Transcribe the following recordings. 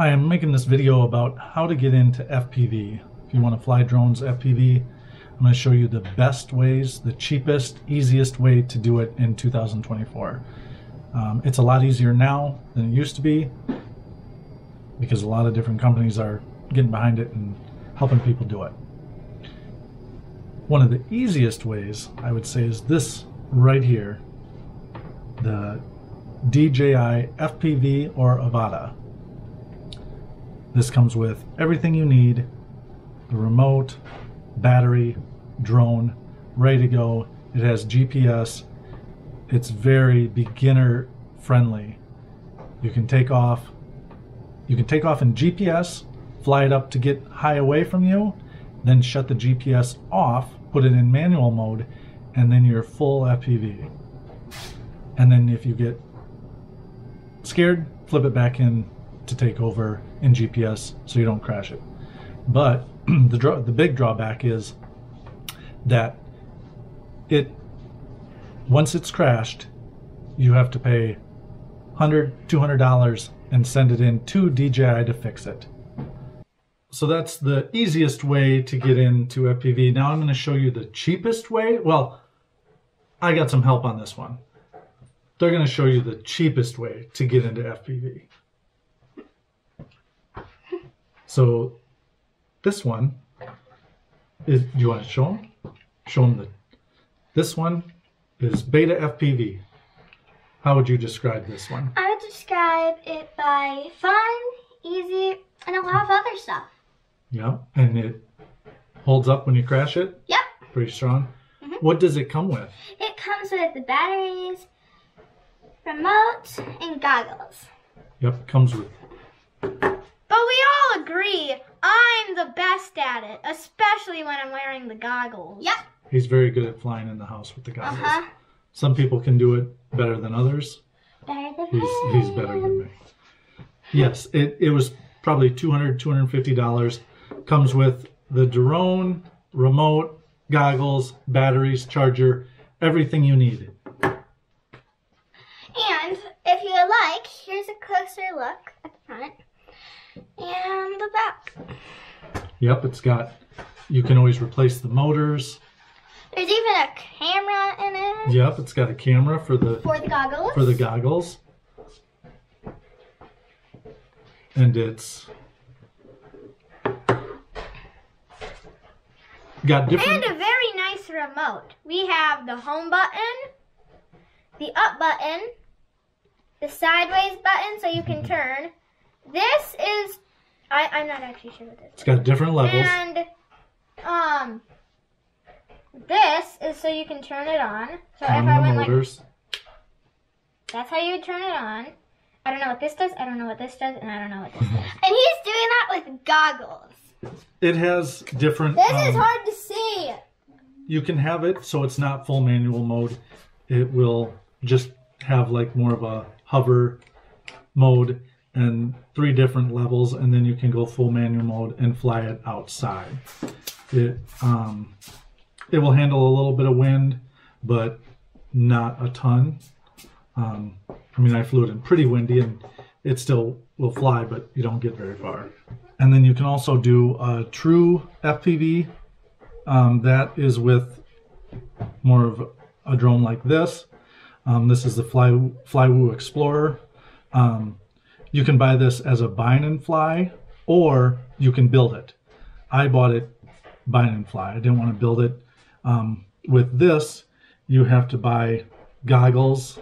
Hi, I'm making this video about how to get into FPV. If you want to fly drones FPV, I'm going to show you the best ways, the cheapest, easiest way to do it in 2024. Um, it's a lot easier now than it used to be because a lot of different companies are getting behind it and helping people do it. One of the easiest ways, I would say, is this right here, the DJI FPV or Avata. This comes with everything you need, the remote, battery, drone, ready to go. It has GPS. It's very beginner friendly. You can take off. You can take off in GPS, fly it up to get high away from you, then shut the GPS off, put it in manual mode, and then you're full FPV. And then if you get scared, flip it back in to take over in GPS so you don't crash it. But the draw, the big drawback is that it once it's crashed, you have to pay 100 $200 and send it in to DJI to fix it. So that's the easiest way to get into FPV. Now I'm going to show you the cheapest way. Well, I got some help on this one. They're going to show you the cheapest way to get into FPV. So this one is, do you want to show them? Show them the, this one is Beta FPV. How would you describe this one? I would describe it by fun, easy, and a lot of other stuff. Yeah, and it holds up when you crash it? Yep. Pretty strong. Mm -hmm. What does it come with? It comes with the batteries, remote, and goggles. Yep, it comes with but we all agree I'm the best at it, especially when I'm wearing the goggles. Yep. He's very good at flying in the house with the goggles. Uh-huh. Some people can do it better than others. Better than he's, me. He's better than me. Yes, it, it was probably $200, $250. Comes with the drone, remote, goggles, batteries, charger, everything you need. And if you like, here's a closer look at the front and the back. Yep, it's got, you can always replace the motors. There's even a camera in it. Yep, it's got a camera for the for the goggles. For the goggles. And it's got different And a very nice remote. We have the home button, the up button, the sideways button so you can mm-hmm. turn, this is, I, I'm not actually sure what this It's got different levels. And, um, this is so you can turn it on. So on if I went motors. like, that's how you would turn it on. I don't know what this does, I don't know what this does, and I don't know what this does. and he's doing that with goggles. It has different... This um, is hard to see. You can have it so it's not full manual mode. It will just have like more of a hover mode and three different levels and then you can go full manual mode and fly it outside. It, um, it will handle a little bit of wind, but not a ton. Um, I mean, I flew it in pretty windy and it still will fly, but you don't get very far. And then you can also do a true FPV. Um, that is with more of a drone like this. Um, this is the Fly, Flywoo Explorer. Um, you can buy this as a bind and fly, or you can build it. I bought it bind and fly. I didn't want to build it. Um, with this, you have to buy goggles,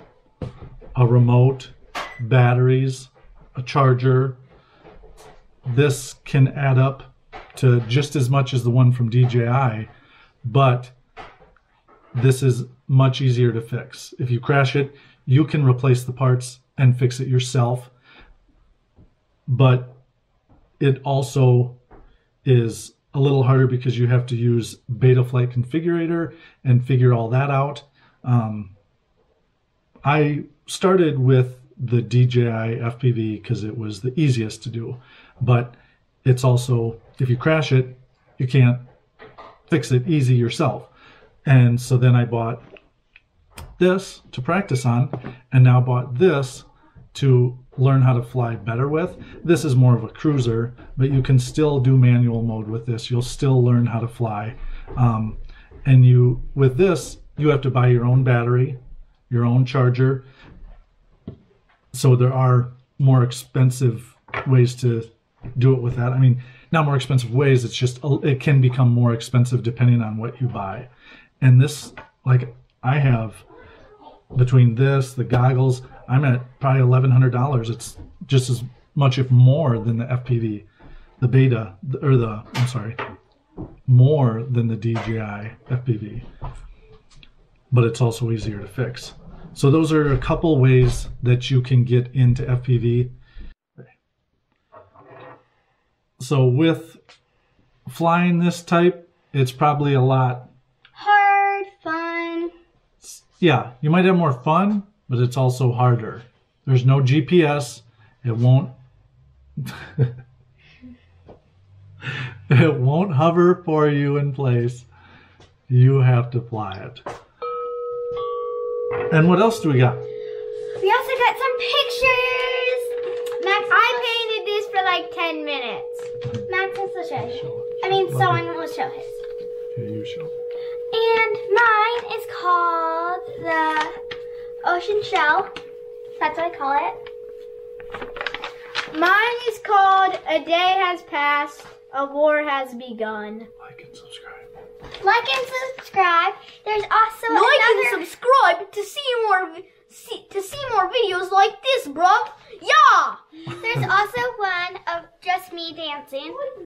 a remote, batteries, a charger. This can add up to just as much as the one from DJI, but this is much easier to fix. If you crash it, you can replace the parts and fix it yourself but it also is a little harder because you have to use Betaflight Configurator and figure all that out. Um, I started with the DJI FPV because it was the easiest to do, but it's also, if you crash it, you can't fix it easy yourself. And so then I bought this to practice on and now bought this to learn how to fly better with. This is more of a cruiser, but you can still do manual mode with this. You'll still learn how to fly. Um, and you with this, you have to buy your own battery, your own charger. So there are more expensive ways to do it with that. I mean, not more expensive ways. It's just it can become more expensive depending on what you buy. And this, like, I have between this, the goggles, I'm at probably eleven hundred dollars. It's just as much, if more, than the FPV, the beta, or the I'm sorry, more than the DJI FPV. But it's also easier to fix. So those are a couple ways that you can get into FPV. So with flying this type, it's probably a lot. Yeah, you might have more fun, but it's also harder. There's no GPS. It won't it won't hover for you in place. You have to fly it. And what else do we got? We also got some pictures. Max, I painted this for like 10 minutes. Max will show you. I mean, someone will show his. Here, you show. Ocean Shell. That's what I call it. Mine is called A Day Has Passed, A War Has Begun. Like and subscribe. Like and subscribe. There's also Like another. and subscribe to see more see, to see more videos like this, bro. Yeah. There's also one of just me dancing.